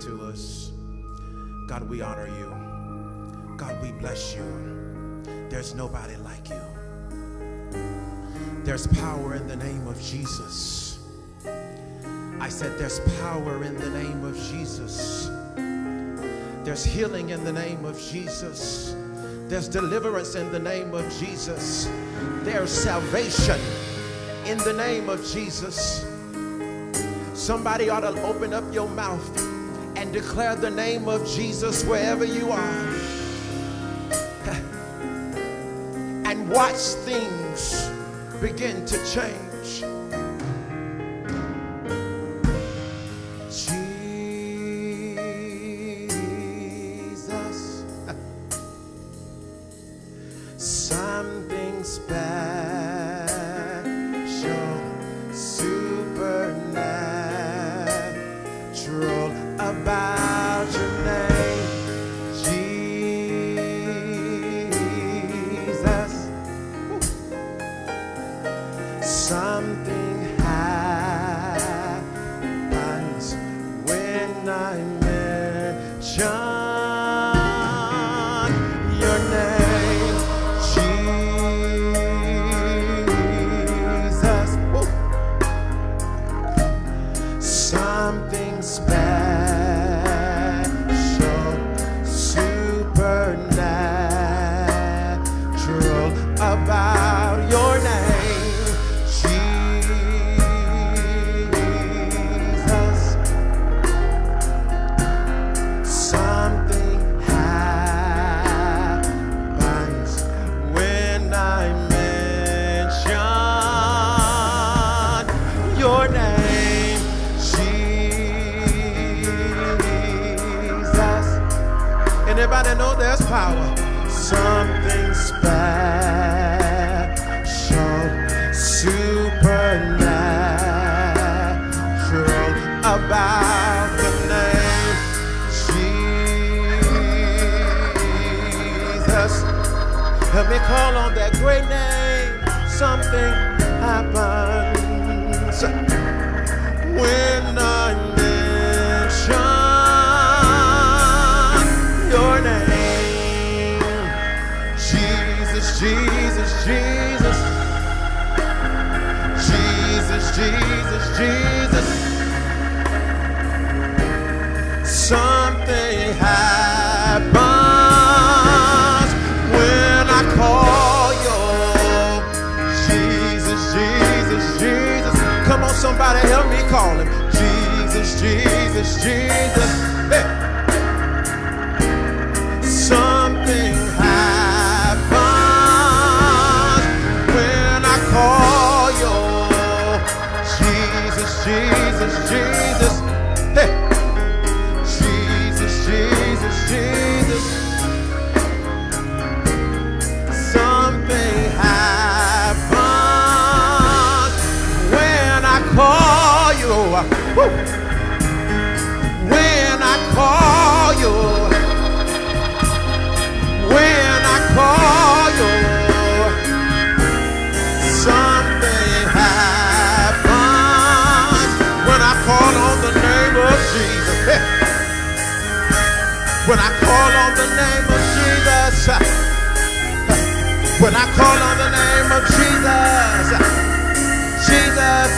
to us. God, we honor you. God, we bless you. There's nobody like you. There's power in the name of Jesus. I said, There's power in the name of Jesus. There's healing in the name of Jesus. There's deliverance in the name of Jesus. There's salvation in the name of Jesus. Somebody ought to open up your mouth and declare the name of Jesus wherever you are. And watch things begin to change. Something special, somebody help me call him. Jesus, Jesus, Jesus. When I call you. When I call you. Something happens when I call on the name of Jesus. When I call on the name of Jesus, when I call on the name of Jesus, Jesus,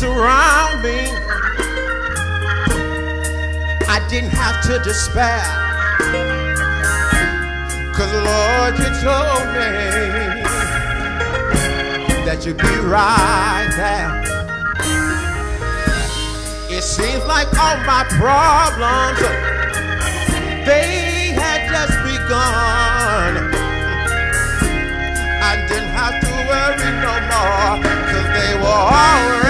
surround me, I didn't have to despair. Cause Lord, you told me that you'd be right there. It seems like all my problems, they had just begun. I didn't have to worry no more, cause they were already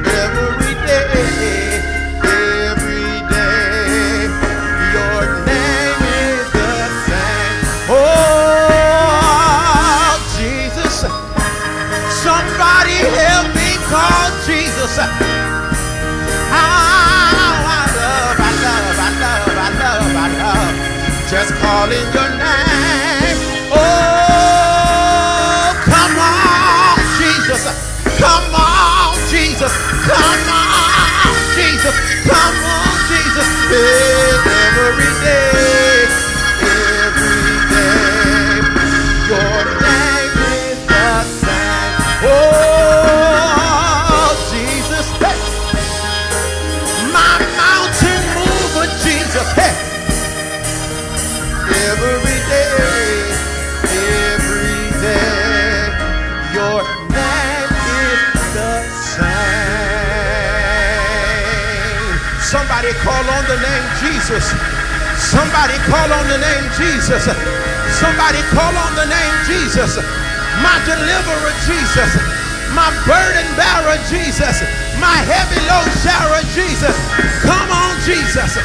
calling your name. Oh, come on, Jesus. Come on, Jesus. Come on, the name Jesus. Somebody call on the name Jesus. Somebody call on the name Jesus. My deliverer, Jesus. My burden bearer, Jesus. My heavy load sharer, Jesus. Come on, Jesus.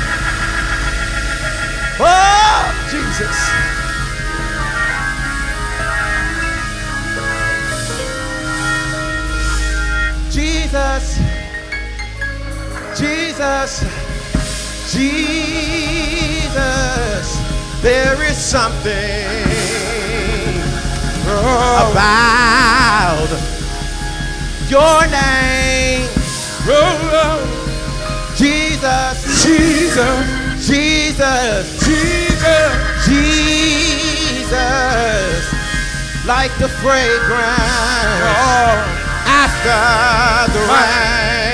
Oh, Jesus. Jesus. Jesus. Jesus. There is something about your name. Jesus. Jesus, Jesus. Jesus, Jesus. Like the fragrance oh, after the rain.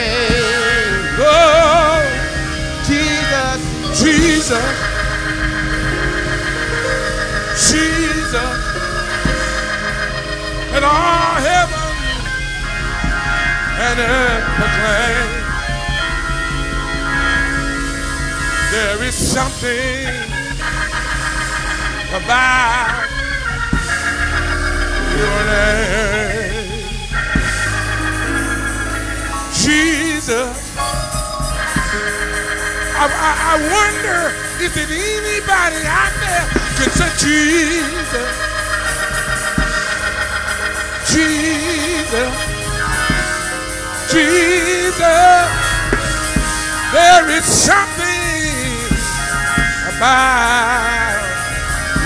Jesus. Jesus, and all heaven and earth proclaim there is something about your name, Jesus. I, I, wonder if it anybody out there could say Jesus, Jesus, Jesus. There is something about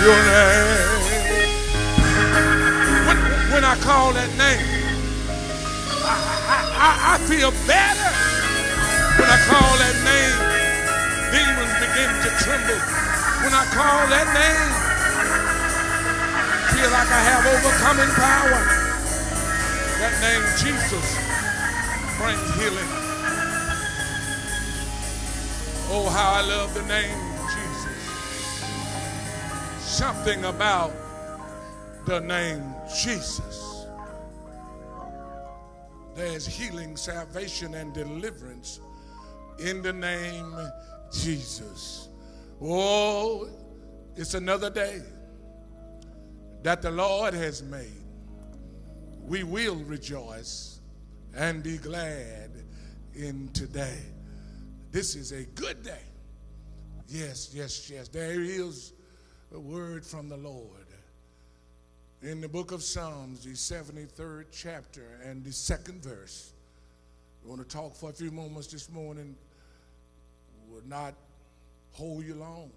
your name. When, when I call that name, I, I, I, feel better. When I call that name, begin to tremble. When I call that name, feel like I have overcoming power. That name, Jesus, brings healing. Oh, how I love the name Jesus. Something about the name Jesus. There's healing, salvation, and deliverance in the name Jesus. Oh, it's another day that the Lord has made. We will rejoice and be glad in today. This is a good day. Yes, yes, yes. There is a word from the Lord. In the book of Psalms, the 73rd chapter and the second verse, I want to talk for a few moments this morning. Will not hold you long.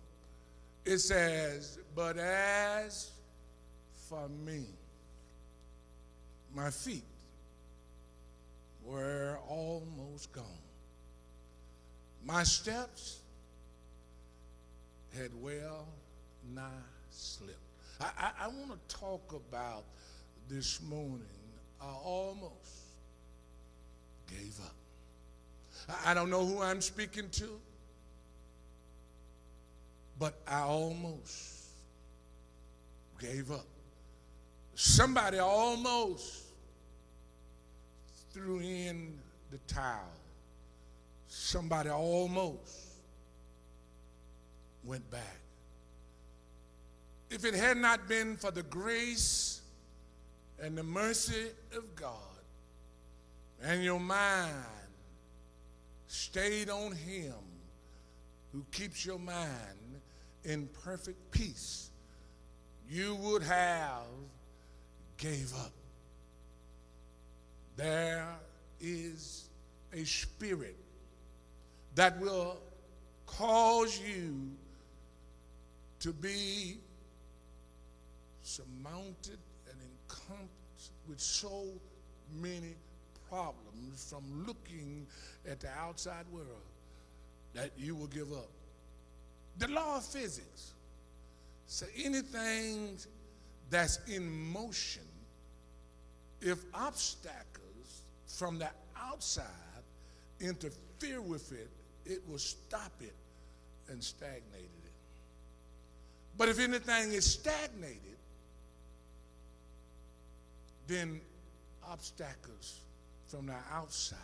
It says, But as for me, my feet were almost gone. My steps had well nigh slipped. I, I, I want to talk about this morning. I almost gave up. I, I don't know who I'm speaking to, but I almost gave up. Somebody almost threw in the towel. Somebody almost went back. If it had not been for the grace and the mercy of God, and your mind stayed on Him who keeps your mind in perfect peace, you would have gave up. There is a spirit that will cause you to be surmounted and encompassed with so many problems from looking at the outside world that you will give up. The law of physics say anything that's in motion, if obstacles from the outside interfere with it, it will stop it and stagnate it. But if anything is stagnated, then obstacles from the outside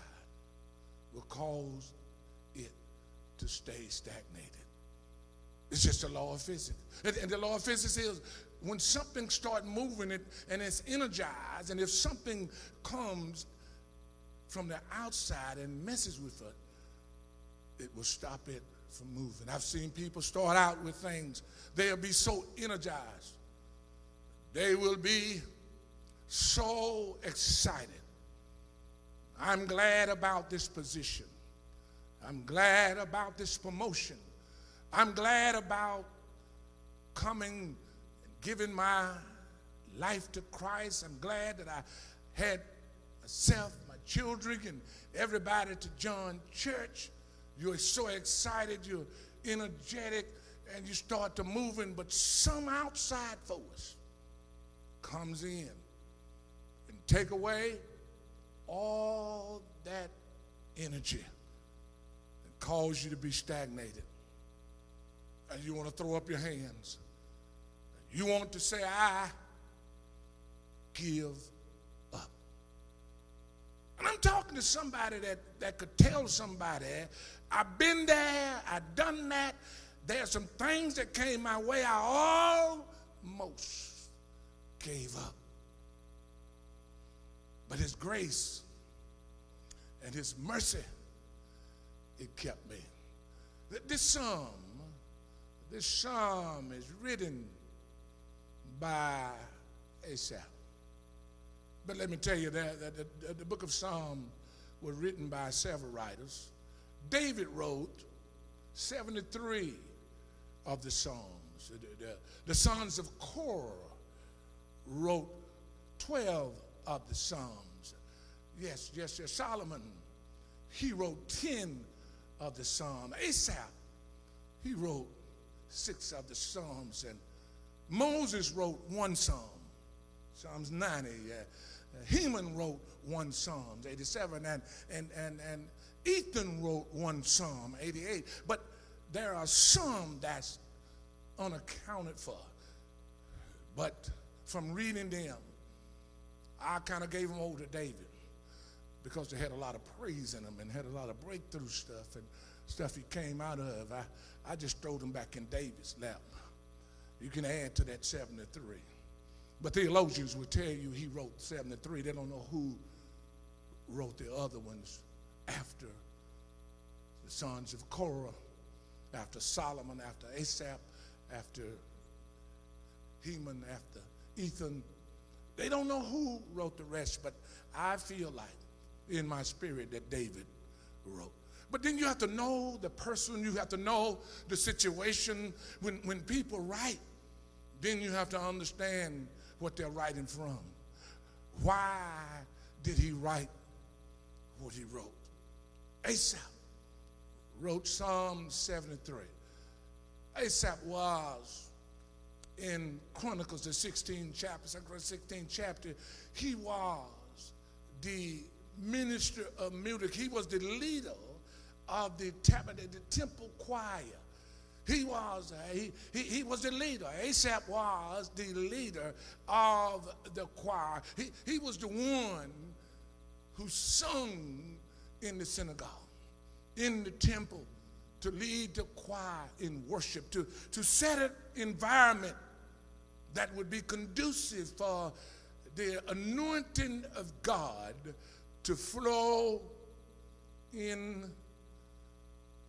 will cause it to stay stagnated. It's just a law of physics. And, and the law of physics is when something starts moving it and it's energized, and if something comes from the outside and messes with it, it will stop it from moving. I've seen people start out with things, they'll be so energized. They will be so excited. I'm glad about this position. I'm glad about this promotion. I'm glad about coming and giving my life to Christ. I'm glad that I had myself, my children, and everybody to join church. You're so excited, you're energetic, and you start to moving, but some outside force comes in and take away all that energy and cause you to be stagnated. And you want to throw up your hands. You want to say, I give up. And I'm talking to somebody that, that could tell somebody, I've been there, I've done that. There's some things that came my way, I almost gave up. But his grace and his mercy, it kept me. This psalm, this psalm is written by Asaph. But let me tell you that, that the, the book of Psalm was written by several writers. David wrote 73 of the Psalms. The, the, the sons of Korah wrote 12 of the Psalms. Yes, yes, yes. Solomon, he wrote 10 of the Psalms. Asaph, he wrote six of the Psalms. And Moses wrote one Psalm, Psalms 90. Uh, Heman wrote one Psalm, 87. And, and, and, and Ethan wrote one Psalm, 88. But there are some that's unaccounted for. But from reading them, I kind of gave them over to David because they had a lot of praise in them and had a lot of breakthrough stuff and stuff he came out of. I, I just throw them back in David's lap. You can add to that 73. But theologians will tell you he wrote 73. They don't know who wrote the other ones after the sons of Korah, after Solomon, after Asaph, after Heman, after Ethan, they don't know who wrote the rest, but I feel like in my spirit that David wrote. But then you have to know the person, you have to know the situation. When, when people write, then you have to understand what they're writing from. Why did he write what he wrote? Asaph wrote Psalm 73. Asaph was in Chronicles, the 16th chapter, 16th chapter, he was the minister of music. He was the leader of the, the temple choir. He was, uh, he, he, he, was the leader. Asaph was the leader of the choir. He, he was the one who sung in the synagogue, in the temple, to lead the choir in worship, to, to set an environment that would be conducive for the anointing of God to flow in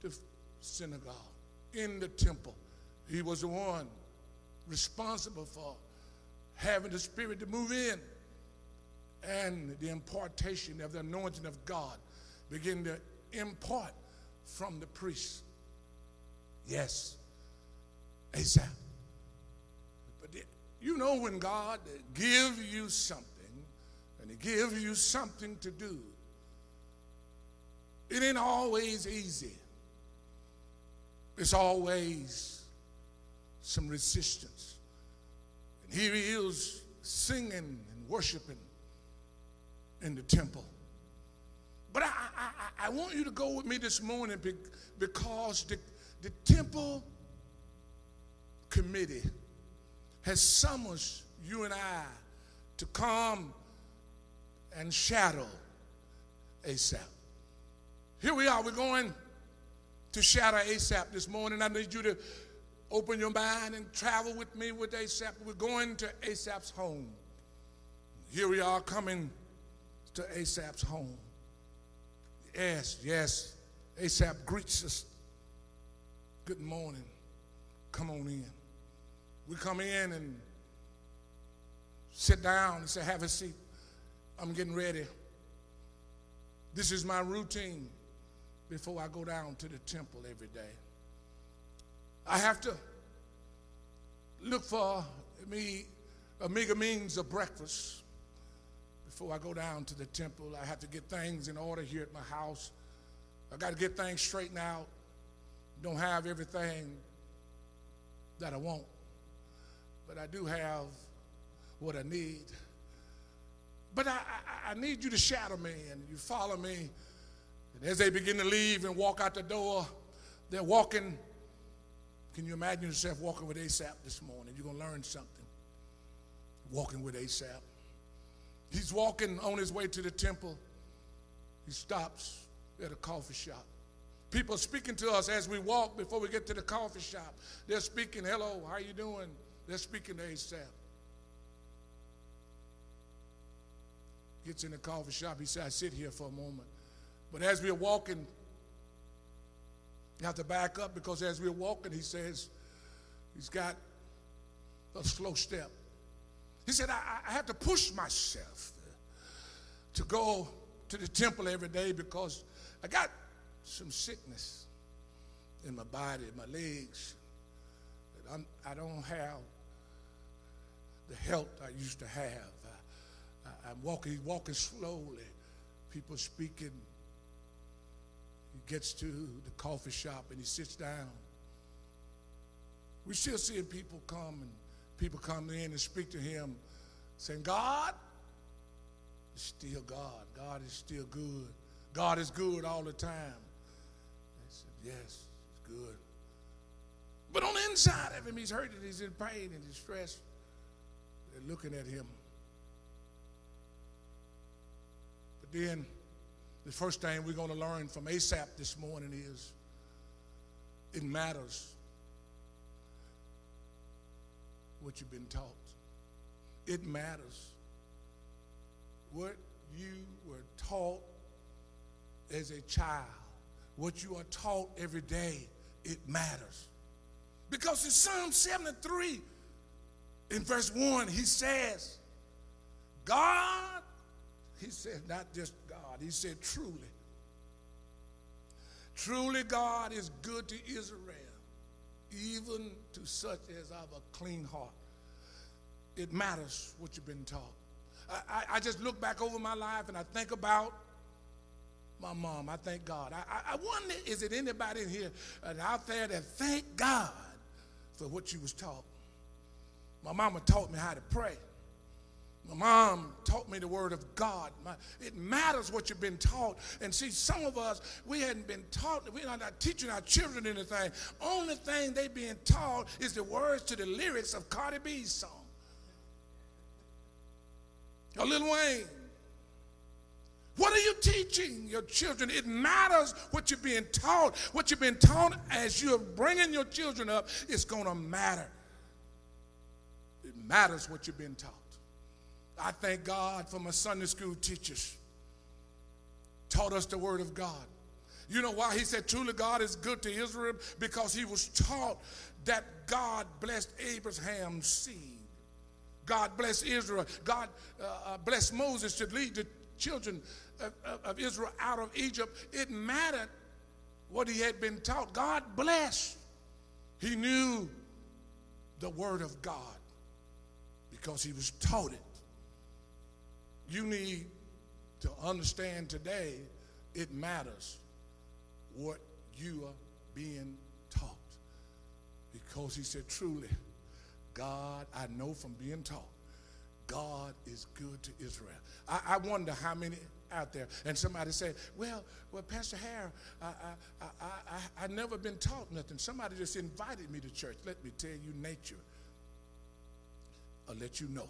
the synagogue, in the temple. He was the one responsible for having the Spirit to move in and the impartation of the anointing of God begin to impart from the priest. Yes, Asaph. But you know when God give you something and he give you something to do, it ain't always easy. It's always some resistance. And here he is singing and worshiping in the temple. But I, I, I want you to go with me this morning because the, the temple committee has summoned you and I to come and shadow Asaph. Here we are. We're going to shadow Asaph this morning. I need you to open your mind and travel with me with Asaph. We're going to Asaph's home. Here we are coming to Asaph's home. Yes, yes. Asaph greets us. Good morning. Come on in. We come in and sit down and say, Have a seat. I'm getting ready. This is my routine before I go down to the temple every day. I have to look for me a meager means of breakfast before I go down to the temple. I have to get things in order here at my house. I got to get things straightened out. Don't have everything that I want, but I do have what I need. But I, I, I need you to shadow me and you follow me. And as they begin to leave and walk out the door, they're walking. Can you imagine yourself walking with Asaph this morning? You're going to learn something. Walking with Asaph. He's walking on his way to the temple. He stops at a coffee shop. People speaking to us as we walk before we get to the coffee shop. They're speaking, hello, how you doing? They're speaking to Asaph. Gets in the coffee shop. He said, I sit here for a moment. But as we're walking, you have to back up because as we're walking, he says, he's got a slow step. He said, I, I have to push myself to go to the temple every day because I got some sickness in my body, my legs. I'm, I do not have the health I used to have. I, am walking, walking slowly. People speaking. Gets to the coffee shop and he sits down. We're still seeing people come and people come in and speak to him saying, God is still God. God is still good. God is good all the time. I said, Yes, it's good. But on the inside of him, he's hurting, he's in pain and distress. They're looking at him. But then, the first thing we're going to learn from Asaph this morning is it matters what you've been taught. It matters what you were taught as a child, what you are taught every day, it matters. Because in Psalm 73, in verse 1, he says, God, he said, not just God. He said, truly. Truly, God is good to Israel, even to such as have a clean heart. It matters what you've been taught. I, I, I just look back over my life and I think about my mom. I thank God. I, I wonder, is it anybody in here uh, out there that thank God for what you was taught? My mama taught me how to pray. My mom taught me the word of God. My, it matters what you've been taught. And see, some of us, we hadn't been taught, we're not teaching our children anything. Only thing they being taught is the words to the lyrics of Cardi B's song. Or Lil Wayne. What are you teaching your children? It matters what you're being taught. What you've been taught as you're bringing your children up, it's going to matter. It matters what you've been taught. I thank God for my Sunday school teachers. Taught us the word of God. You know why he said truly God is good to Israel? Because he was taught that God blessed Abraham's seed. God blessed Israel. God uh, uh blessed Moses to lead the children of, of, of Israel out of Egypt. It mattered what he had been taught. God blessed. He knew the word of God because he was taught it you need to understand today it matters what you are being taught. Because he said, truly, God, I know from being taught, God is good to Israel. I, I wonder how many out there. And somebody said, well, well, Pastor Harrell, I, I, I, I, I never been taught nothing. Somebody just invited me to church. Let me tell you nature. I'll let you know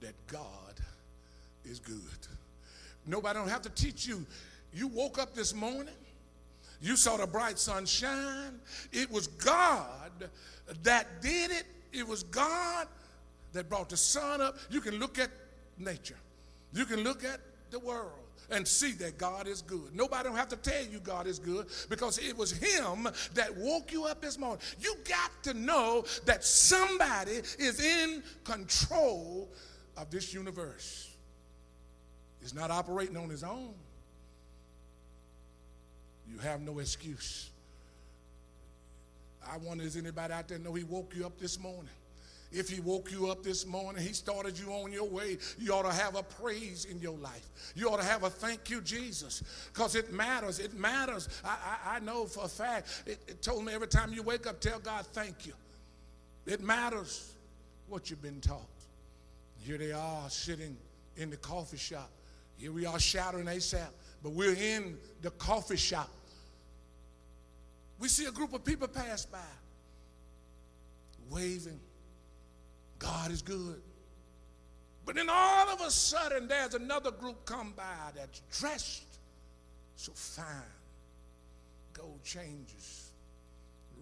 that God is good. Nobody don't have to teach you. You woke up this morning, you saw the bright sunshine. It was God that did it. It was God that brought the sun up. You can look at nature. You can look at the world and see that God is good. Nobody don't have to tell you God is good because it was him that woke you up this morning. You got to know that somebody is in control of this universe is not operating on his own, you have no excuse. I wonder, is anybody out there know he woke you up this morning? If he woke you up this morning, he started you on your way, you ought to have a praise in your life. You ought to have a thank you, Jesus, because it matters. It matters. I, I, I, know for a fact. It, it told me every time you wake up, tell God thank you. It matters what you've been taught. Here they are sitting in the coffee shop here we are shouting Asaph, but we're in the coffee shop. We see a group of people pass by, waving. God is good. But then all of a sudden, there's another group come by that's dressed so fine. Gold changes,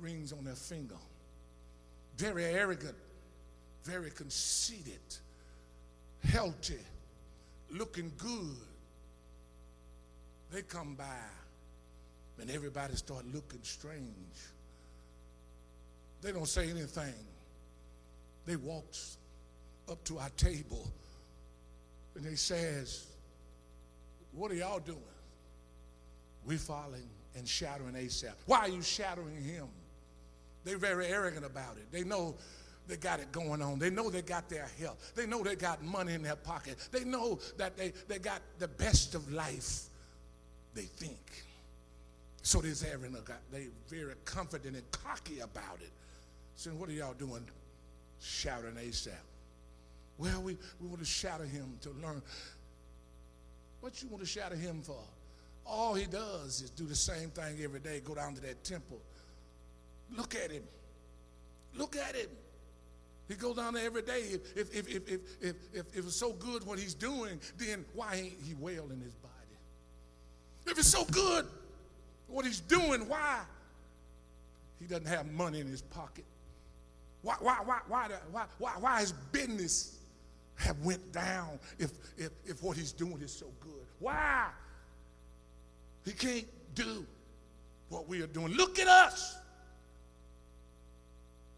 rings on their finger. Very arrogant, very conceited, healthy, looking good. They come by and everybody start looking strange. They don't say anything. They walks up to our table and they says, what are y'all doing? We falling and shadowing Asaph. Why are you shadowing him? They're very arrogant about it. They know they got it going on. They know they got their health. They know they got money in their pocket. They know that they, they got the best of life, they think. So this uh, they're they very confident and cocky about it. Saying, what are y'all doing? Shouting Asaph. Well, we, we want to shatter him to learn. What you want to shatter him for? All he does is do the same thing every day, go down to that temple. Look at him. Look at him. He goes down there every day. If, if, if, if, if, if, if it's so good what he's doing, then why ain't he well in his body? If it's so good what he's doing, why he doesn't have money in his pocket? Why, why, why, why, why, why, why his business have went down if, if, if what he's doing is so good? Why? He can't do what we are doing. Look at us.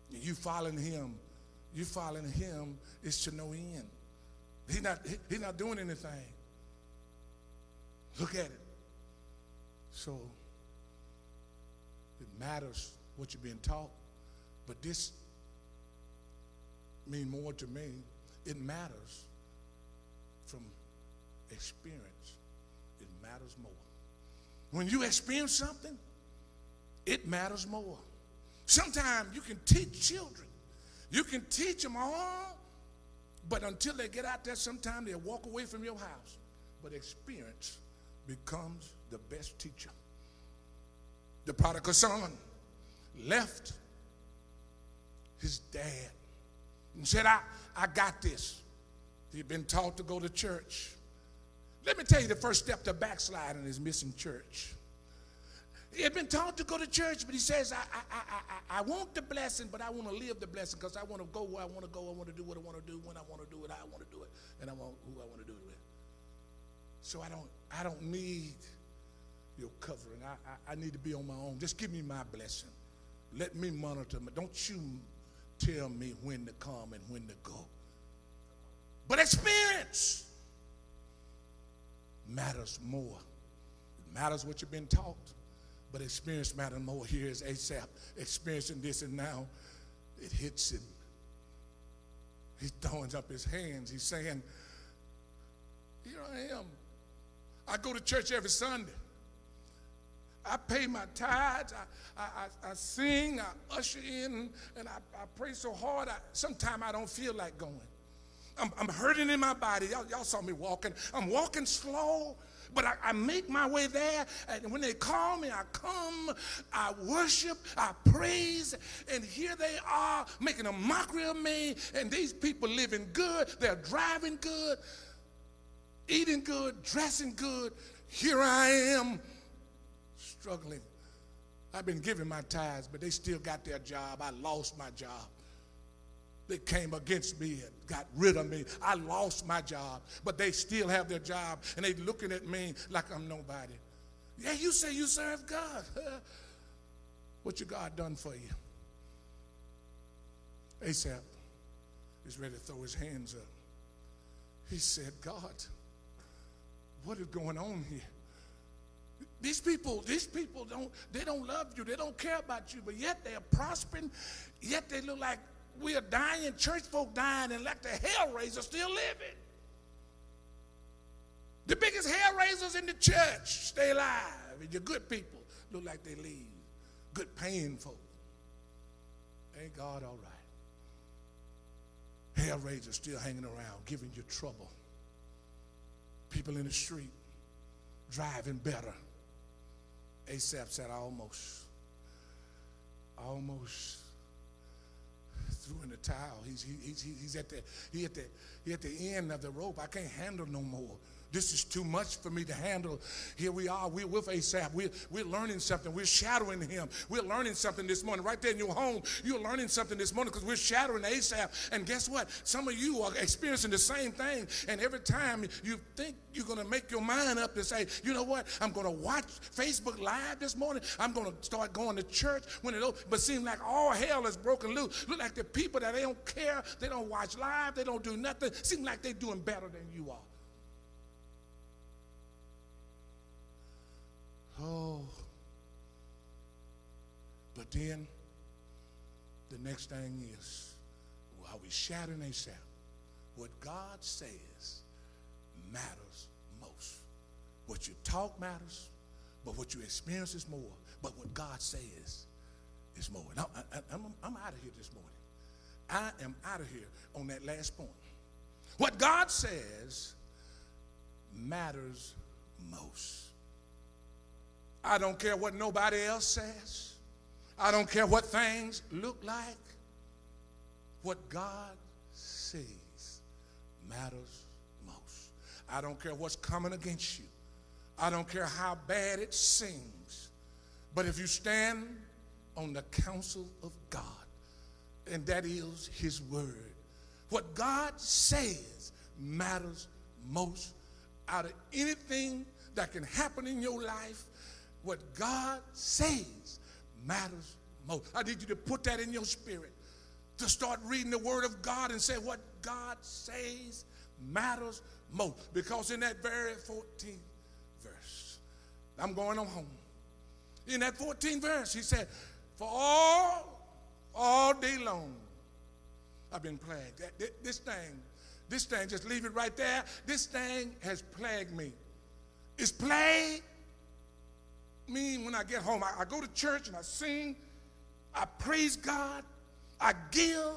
You following him you following him is to no end. He's not, he, he's not doing anything. Look at it. So it matters what you're being taught, but this mean more to me. It matters from experience. It matters more. When you experience something, it matters more. Sometimes you can teach children. You can teach them all, but until they get out there, sometime they'll walk away from your house. But experience becomes the best teacher. The prodigal son left his dad and said, I, I got this. He'd been taught to go to church. Let me tell you the first step to backsliding is missing church. He had been taught to go to church, but he says, I, I, I, I, I want the blessing, but I want to live the blessing because I want to go where I want to go. I want to do what I want to do when I want to do it. I want to do it, and I want who I want to do it with. So I don't, I don't need your covering. I, I, I need to be on my own. Just give me my blessing. Let me monitor. Don't you tell me when to come and when to go. But experience matters more. It matters what you've been taught, but experience matters more. Here is Asaph experiencing this, and now it hits him. He's throwing up his hands. He's saying, Here I am. I go to church every Sunday. I pay my tithes, I, I, I, sing, I usher in, and I, I pray so hard, I, sometimes I don't feel like going. I'm, I'm hurting in my body. Y'all, y'all, saw me walking. I'm walking slow, but I, I, make my way there. And when they call me, I come, I worship, I praise, and here they are making a mockery of me. And these people living good, they're driving good, eating good, dressing good. Here I am struggling. I've been giving my tithes, but they still got their job. I lost my job. They came against me and got rid of me. I lost my job, but they still have their job, and they looking at me like I'm nobody. Yeah, you say you serve God. what your God done for you? Asaph is ready to throw his hands up. He said, God, what is going on here? These people, these people don't, they don't love you. They don't care about you, but yet they're prospering. Yet they look like we are dying, church folk dying, and like the hell raisers still living. The biggest hell raisers in the church stay alive, and your good people look like they leave. Good paying folk. Ain't God all right? Hell raisers still hanging around, giving you trouble. People in the street driving better Asaph said, almost, almost threw in the towel. He's, he, he's, he's, at the, he, at the, he at the end of the rope. I can't handle no more. This is too much for me to handle. Here we are. We're with Asaph. We're, we're learning something. We're shadowing him. We're learning something this morning. Right there in your home, you're learning something this morning because we're shadowing Asaph. And guess what? Some of you are experiencing the same thing. And every time you think you're going to make your mind up to say, you know what? I'm going to watch Facebook Live this morning. I'm going to start going to church when it opens. But seems like all hell is broken loose. Look like the people that they don't care. They don't watch live. They don't do nothing. Seem like they're doing better than you are. Oh. But then the next thing is while we they shout, what God says matters most. What you talk matters, but what you experience is more. But what God says is more. I, I'm out of here this morning. I am out of here on that last point. What God says matters most. I don't care what nobody else says. I don't care what things look like. What God says matters most. I don't care what's coming against you. I don't care how bad it seems. But if you stand on the counsel of God, and that is His Word, what God says matters most out of anything that can happen in your life what God says matters most. I need you to put that in your spirit. To start reading the Word of God and say what God says matters most. Because in that very 14th verse. I'm going on home. In that 14th verse, he said, For all, all day long, I've been plagued. This thing, this thing, just leave it right there. This thing has plagued me. It's plagued me when I get home. I, I go to church and I sing, I praise God, I give,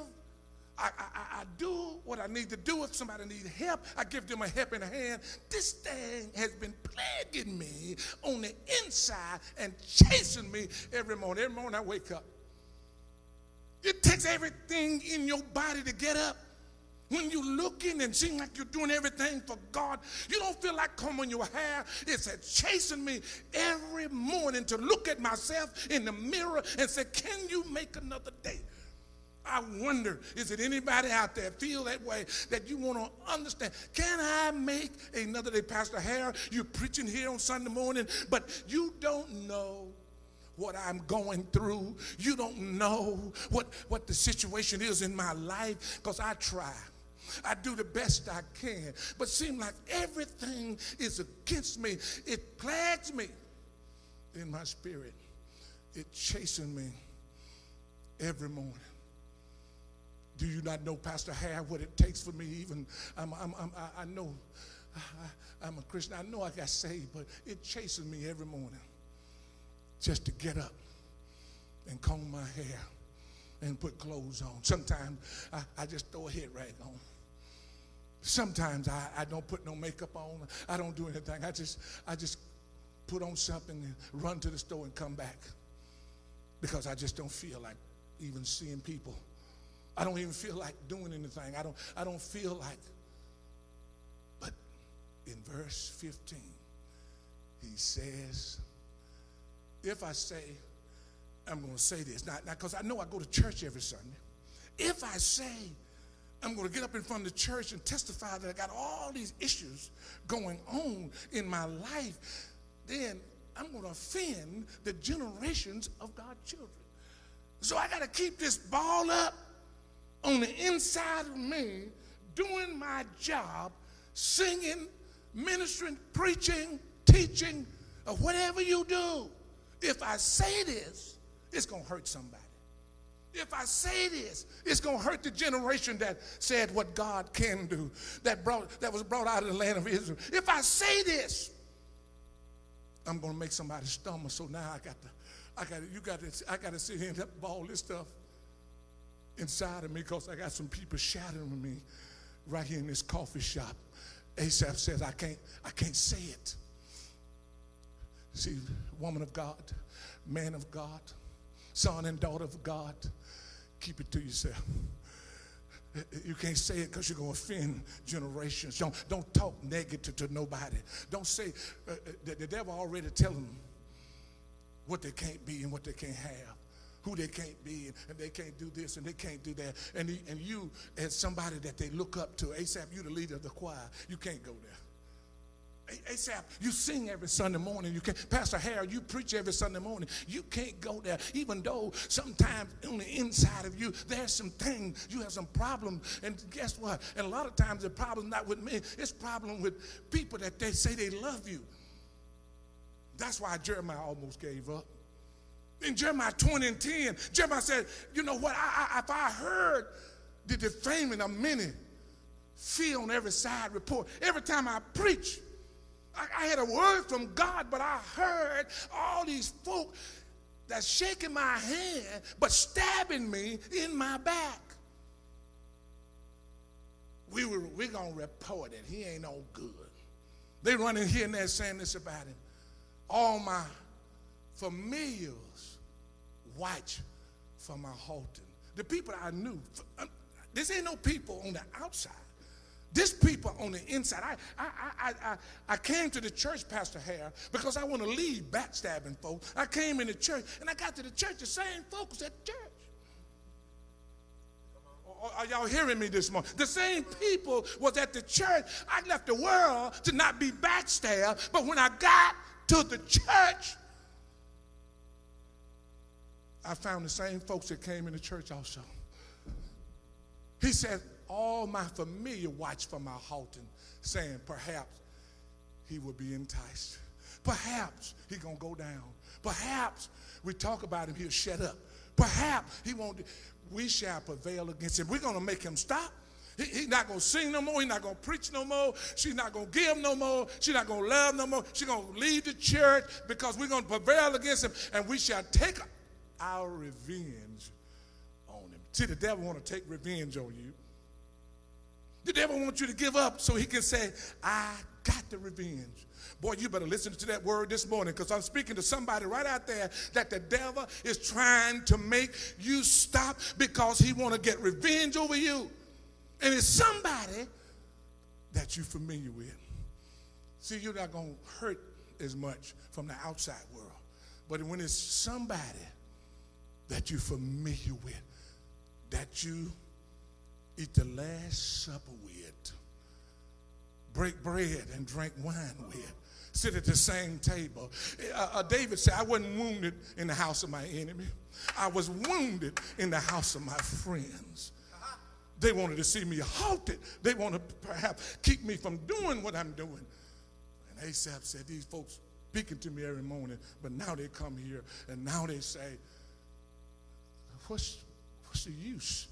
I, I, I, do what I need to do. If somebody needs help, I give them a helping hand. This thing has been plaguing me on the inside and chasing me every morning. Every morning I wake up. It takes everything in your body to get up. When you're looking and seem like you're doing everything for God, you don't feel like combing your hair. It's chasing me every morning to look at myself in the mirror and say, Can you make another day? I wonder, is it anybody out there feel that way that you want to understand? Can I make another day, Pastor Harrell? You're preaching here on Sunday morning, but you don't know what I'm going through. You don't know what, what the situation is in my life because I try. I do the best I can, but seem like everything is against me. It plagues me in my spirit. It chasing me every morning. Do you not know, Pastor Harrell, what it takes for me? Even I'm, I'm, I'm, i know I, am a Christian. I know I got saved, but it chases me every morning just to get up and comb my hair and put clothes on. Sometimes I, I just throw a head rag on. Sometimes I, I don't put no makeup on. I don't do anything. I just I just put on something and run to the store and come back because I just don't feel like even seeing people I don't even feel like doing anything. I don't, I don't feel like. But in verse 15, he says, if I say, I'm going to say this, not because I know I go to church every Sunday. If I say, I'm going to get up in front of the church and testify that I got all these issues going on in my life, then I'm going to offend the generations of God's children. So I got to keep this ball up on the inside of me doing my job, singing, ministering, preaching, teaching, or whatever you do. If I say this, it's going to hurt somebody. If I say this, it's going to hurt the generation that said what God can do, that, brought, that was brought out of the land of Israel. If I say this, I'm going to make somebody stumble. So now I got to, I got to, you got to, I got to sit here and ball this stuff inside of me because I got some people shadowing me right here in this coffee shop. Asaph says, I can't, I can't say it. See, woman of God, man of God, son and daughter of God, keep it to yourself. You can't say it because you're going to offend generations. Don't, don't talk negative to nobody. Don't say, uh, uh the, the devil already telling them what they can't be and what they can't have who they can't be and they can't do this and they can't do that. And, and you, as somebody that they look up to, Asaph, you the leader of the choir, you can't go there. Asaph, you sing every Sunday morning. You can Pastor Harrell, you preach every Sunday morning. You can't go there, even though sometimes on the inside of you, there's some things, you have some problems. And guess what? And a lot of times the problem not with me, it's problem with people that they say they love you. That's why Jeremiah almost gave up. In Jeremiah 20 and 10, Jeremiah said, You know what? I, I, if I heard the defaming of many, feel on every side report, every time I preach, I, I had a word from God, but I heard all these folk that's shaking my hand but stabbing me in my back. We were we're gonna report it. He ain't no good. They running here and there saying this about him. All my familiars watch for my halting. The people I knew, um, this ain't no people on the outside. This people on the inside. I, I, I, I, I came to the church, Pastor Harrell, because I want to leave backstabbing folks. I came in the church, and I got to the church, the same folks at church. Are y'all hearing me this morning? The same people was at the church. I left the world to not be backstabbed, but when I got to the church, I found the same folks that came in the church also. He said, All my familiar watch for my halting, saying, Perhaps he will be enticed. perhaps he gonna go down. Perhaps we talk about him, he'll shut up. Perhaps he won't. We shall prevail against him. We're gonna make him stop. He, not gonna sing no more. He's not gonna preach no more. She's not gonna give no more. She's not gonna love no more. She's gonna leave the church because we're gonna prevail against him, and we shall take our revenge on him. See, the devil want to take revenge on you. The devil wants you to give up so he can say, I got the revenge. Boy, you better listen to that word this morning because I'm speaking to somebody right out there that the devil is trying to make you stop because he want to get revenge over you. And it's somebody that you're familiar with. See, you're not going to hurt as much from the outside world. But when it's somebody that you're familiar with, that you eat the Last Supper with, break bread and drink wine with, sit at the same table. Uh, uh, David said, I wasn't wounded in the house of my enemy, I was wounded in the house of my friends. They wanted to see me halted. They want to perhaps keep me from doing what I'm doing. And Asaph said, These folks speaking to me every morning, but now they come here and now they say, What's, what's the use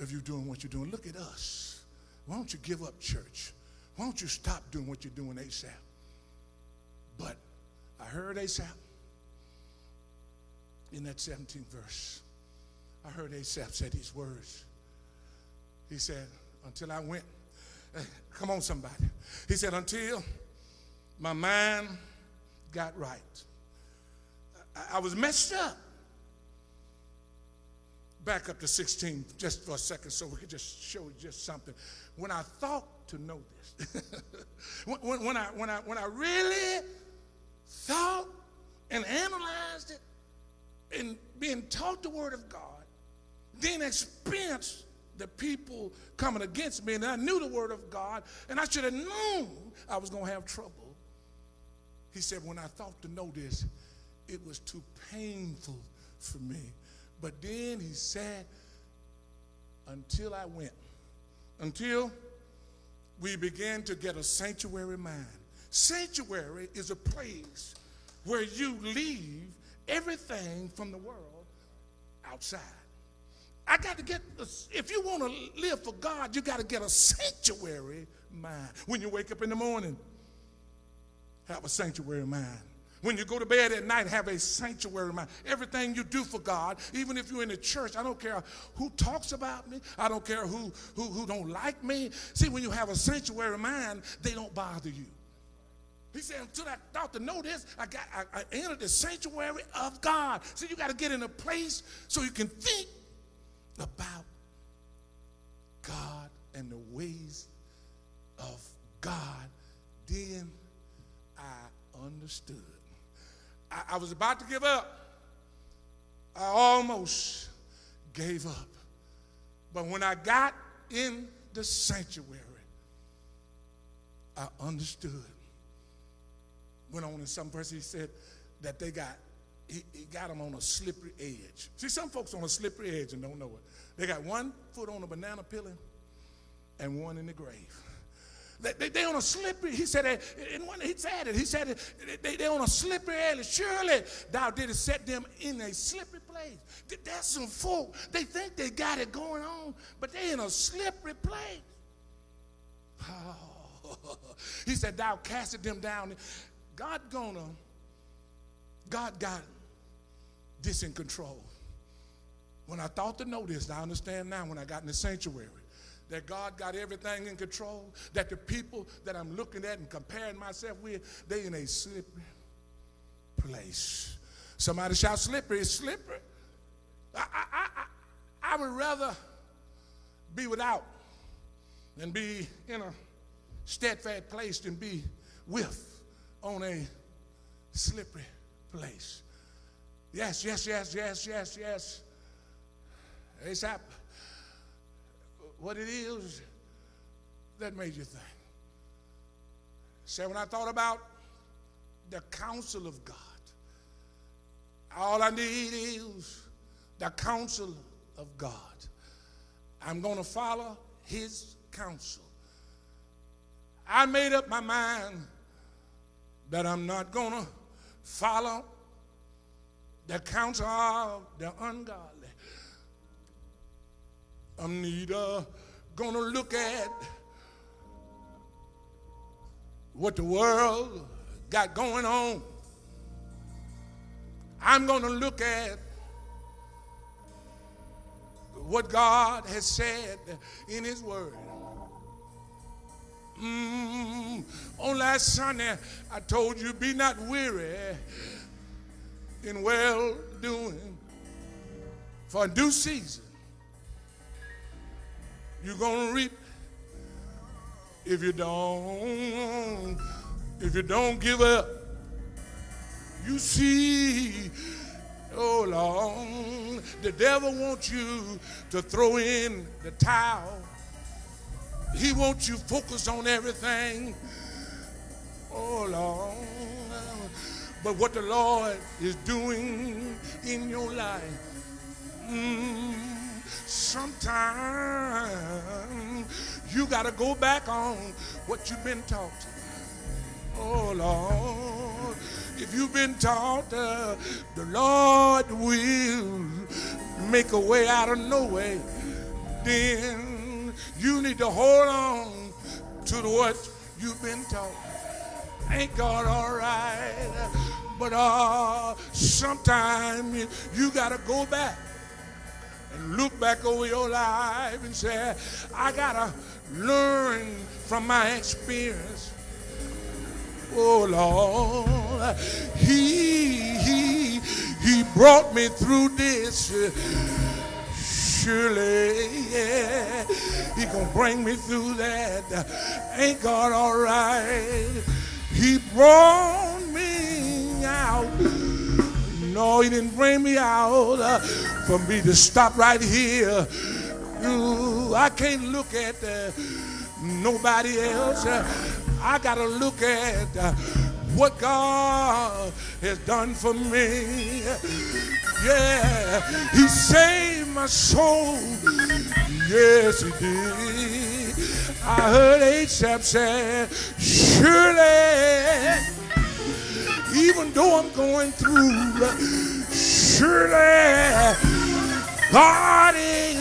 of you're doing what you're doing? Look at us. Why don't you give up church? Why don't you stop doing what you're doing, Asaph? But I heard Asaph in that 17th verse. I heard Asaph say these words. He said, until I went, hey, come on, somebody. He said, until my mind got right. I, I was messed up back up to 16 just for a second so we could just show just something. When I thought to know this, when, when, I, when, I, when I really thought and analyzed it and being taught the Word of God, then experienced the people coming against me, and I knew the Word of God, and I should have known I was going to have trouble. He said, When I thought to know this, it was too painful for me but then he said, until I went, until we began to get a sanctuary mind. Sanctuary is a place where you leave everything from the world outside. I got to get, if you want to live for God, you got to get a sanctuary mind. When you wake up in the morning, have a sanctuary mind. When you go to bed at night, have a sanctuary mind. Everything you do for God, even if you're in the church, I don't care who talks about me. I don't care who, who, who don't like me. See, when you have a sanctuary mind, they don't bother you. He said, until I thought to know this, I got I, I entered the sanctuary of God. So you got to get in a place so you can think about God and the ways of God. Then I understood. I, I was about to give up. I almost gave up. But when I got in the sanctuary, I understood. Went on in some person, he said that they got, he, he, got them on a slippery edge. See, some folks on a slippery edge and don't know it. They got one foot on a banana peeling and one in the grave. They, they, on a slippery, he said, and when he said it, he said, they, they on a slippery alley. Surely thou didst set them in a slippery place. There's some folk, they think they got it going on, but they in a slippery place. Oh. He said, thou casted them down. God gonna, God got this in control. When I thought to know this, I understand now when I got in the sanctuary that God got everything in control, that the people that I'm looking at and comparing myself with, they in a slippery place. Somebody shout slippery, slippery. I, I, I, I would rather be without than be in a steadfast place than be with on a slippery place. Yes, yes, yes, yes, yes, yes. Asaph what it is that made you think. Say, when I thought about the counsel of God, all I need is the counsel of God. I'm going to follow his counsel. I made up my mind that I'm not going to follow the counsel of the ungodly. Going to look at what the world got going on. I'm to look at what God has said in His Word. Mm, on last Sunday, I told you, be not weary in well doing, for a due season, you're going to reap if you don't if you don't give up. You see oh lord the devil wants you to throw in the towel. He wants you focused on everything oh lord. But what the lord is doing in your life mm, sometimes you got to go back on what you've been taught. Oh, Lord. If you've been taught, uh, the Lord will make a way out of no way. Then you need to hold on to what you've been taught. Ain't God all right? But uh, sometimes you, got to go back and look back over your life and say, I got to learn from my experience. Oh Lord, He He He brought me through this. Surely, yeah, He gonna bring me through that. Ain't God all right? He brought me out. No, He didn't bring me out for me to stop right here I can't look at uh, nobody else. Uh, I got to look at uh, what God has done for me. Yeah, He saved my soul. Yes, He did. I heard Asaph say, surely, even though I'm going through, surely, God is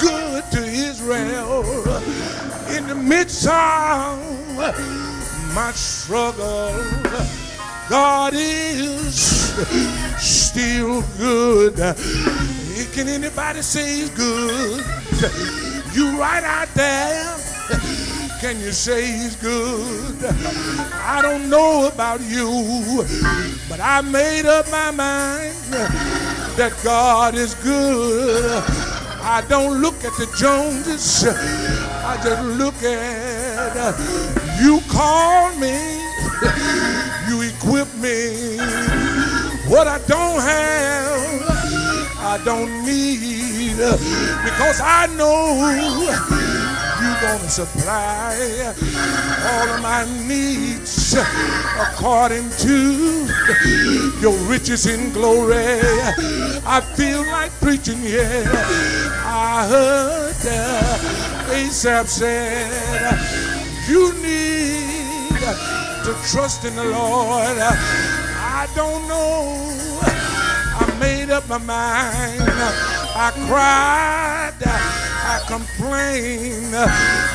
good to Israel in the midst of my struggle. God is still good. Can anybody say he's good? You right out there. Can you say he's good? I don't know about you, but I made up my mind that God is good. I don't look at the Joneses. I just look at you call me, you equip me. What I don't have, I don't need because I know to supply all of my needs according to your riches in glory. I feel like preaching here. I heard uh, Asaph said, You need to trust in the Lord. I don't know. I made up my mind. I cried. I complain,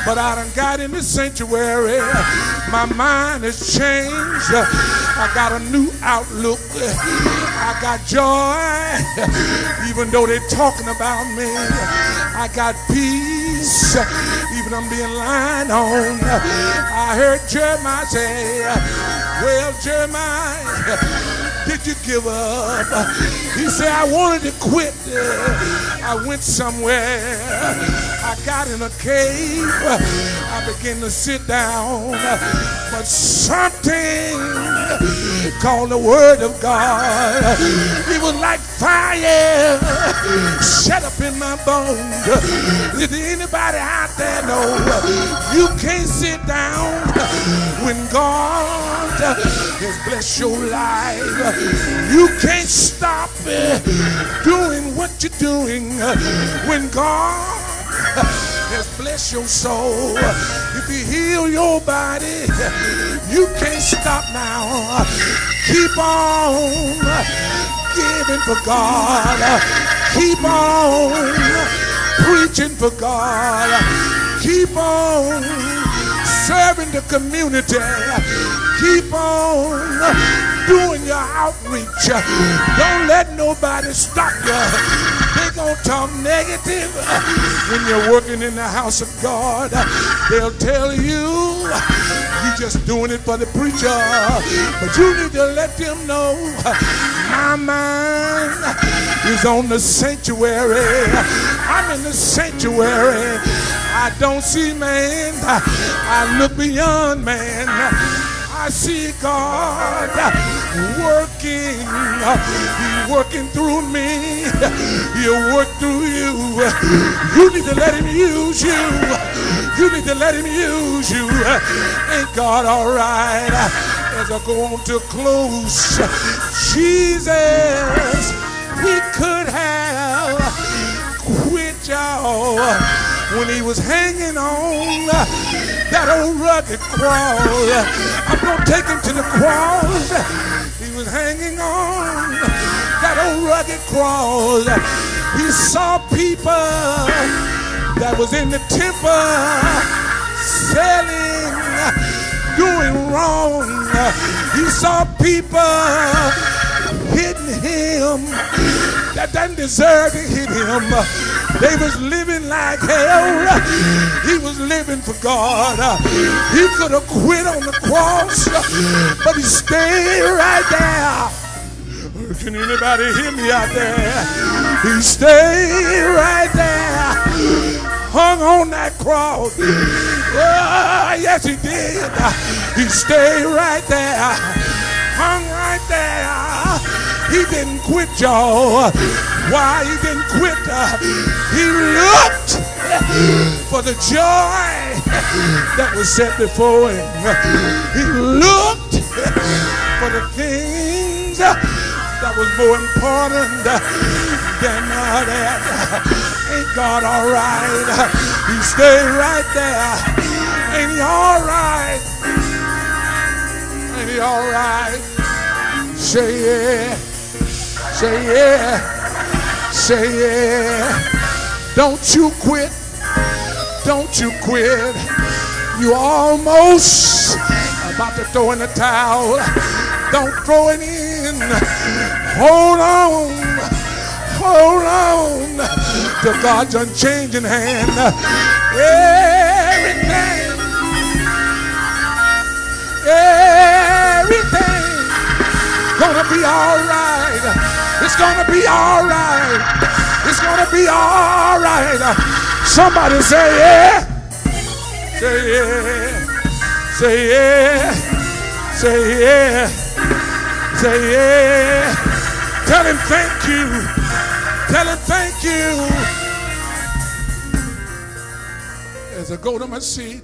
but I done got in the sanctuary. My mind has changed. I got a new outlook. I got joy, even though they're talking about me. I got peace, even I'm being lied on. I heard Jeremiah say, Well, Jeremiah, did you give up? He said, I wanted to quit. I went somewhere. I got in a cave. I began to sit down. But something called the word of God. It was like fire set up in my bones. Did anybody out there know you can't sit down when God has blessed your life? You can't stop doing what you're doing when God has blessed your soul. If you heal your body, You can't stop now. Keep on giving for God. Keep on preaching for God. Keep on serving the community. Keep on doing your outreach. Don't let nobody stop you. They gonna talk negative when you're working in the house of God. They'll tell you you're just doing it for the preacher. But you need to let them know my mind is on the sanctuary. I'm in the sanctuary. I don't see man. I look beyond man. I see God working. He's working through me. He'll work through you. You need to let him use you. You need to let him use you. Ain't God all right? As I go on to close, Jesus, we could have quit y'all when he was hanging on that old rugged cross. I'm to take him to the cross. Was hanging on that old rugged cross. He saw people that was in the temple selling, doing wrong. He saw people hitting him that didn't deserve to hit him. They was living like hell. He was living for God. He could have quit on the cross, but he stayed right there. Can anybody hear me out there? He stayed right there. Hung on that cross. Oh, yes, he did. He stayed right there. Hung right there. He didn't quit, y'all. Why he didn't quit? He looked for the joy that was set before him. He looked for the things that was more important than that. Ain't God all right? He stayed right there. Ain't he all right? Ain't he all right? Say yeah. Say yeah. Say yeah. Don't you quit. Don't you quit. You almost about to throw in the towel. Don't throw it in. Hold on. Hold on to God's unchanging hand. Everything. Everything gonna be all right. It's gonna be all right. It's gonna be all right. Somebody say yeah. Say yeah. Say yeah. Say yeah. Say yeah. Tell him thank you. Tell him thank you. As I go to my seat,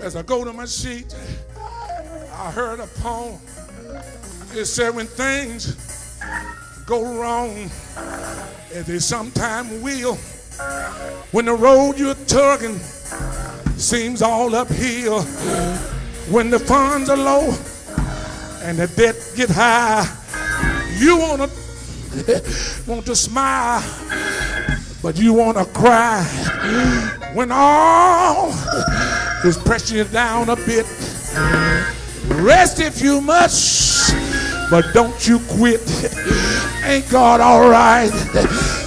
as I go to my seat, I heard a poem. It said when things go wrong, as they sometimes will, when the road you're tugging seems all uphill, when the funds are low and the debt get high, you wanna want to smile, but you wanna cry when all is pressing you down a bit. Rest if you must, but don't you quit. Ain't God all right?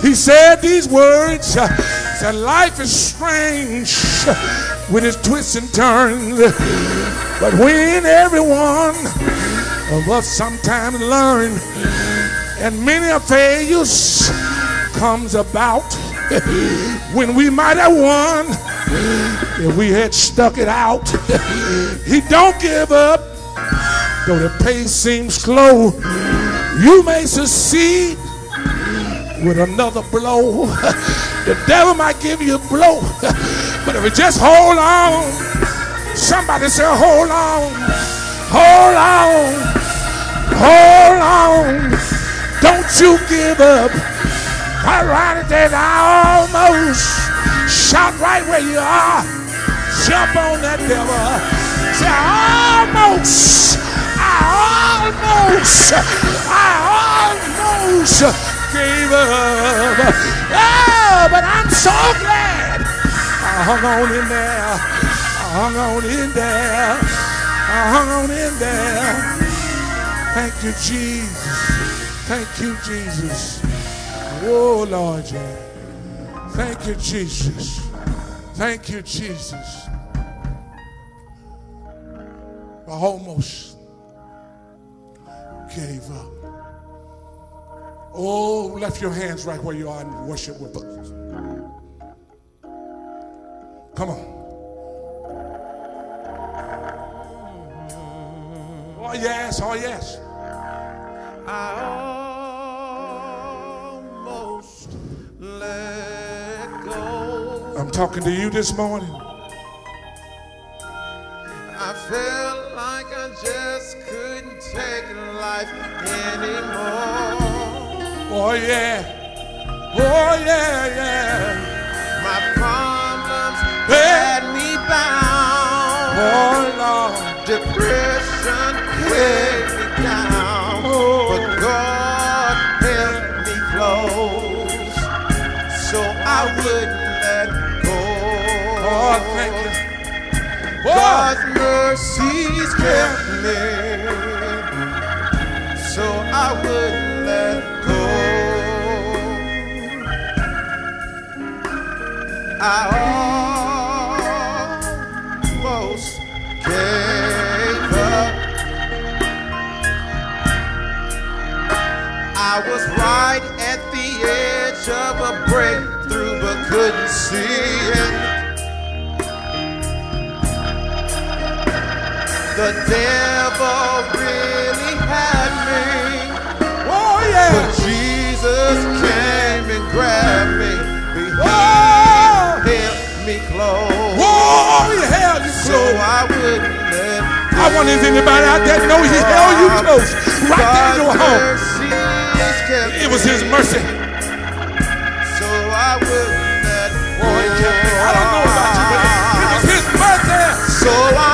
He said these words. Said life is strange with its twists and turns, but when everyone of us sometimes learn, and many a failures comes about when we might have won if we had stuck it out. he don't give up, though the pace seems slow. You may succeed with another blow. the devil might give you a blow, but if you just hold on, somebody say, hold on, hold on, hold on. Don't you give up. I ride it almost shout right where you are. Jump on that devil. say, almost, I almost, I almost gave up. Oh, but I'm so glad I hung on in there. I hung on in there. I hung on in there. Thank you, Jesus. Thank you, Jesus. Oh, Lord. Thank you, Jesus. Thank you, Jesus. Almost gave up. Oh, left your hands right where you are and worship with us. Come on. Oh, yes. Oh, yes. I almost let go. I'm talking to you this morning. I felt like I just couldn't take life anymore. Oh, yeah. Oh, yeah, yeah. My problems Hey. had me bound. Oh, Lord. Depression weighed me down. Oh. But God held me close. So I wouldn't let go. Oh, thank you. Oh, God's mercies kept me, I wouldn't let go. I almost gave up. I was right at the edge of a breakthrough, but couldn't see it. The devil oh, he held you so. I wouldn't let I wonder if anybody out there know he held you close right there in your home. It was his mercy. so I wouldn't let Boy. I don't know about you, but it was his mercy. So I'm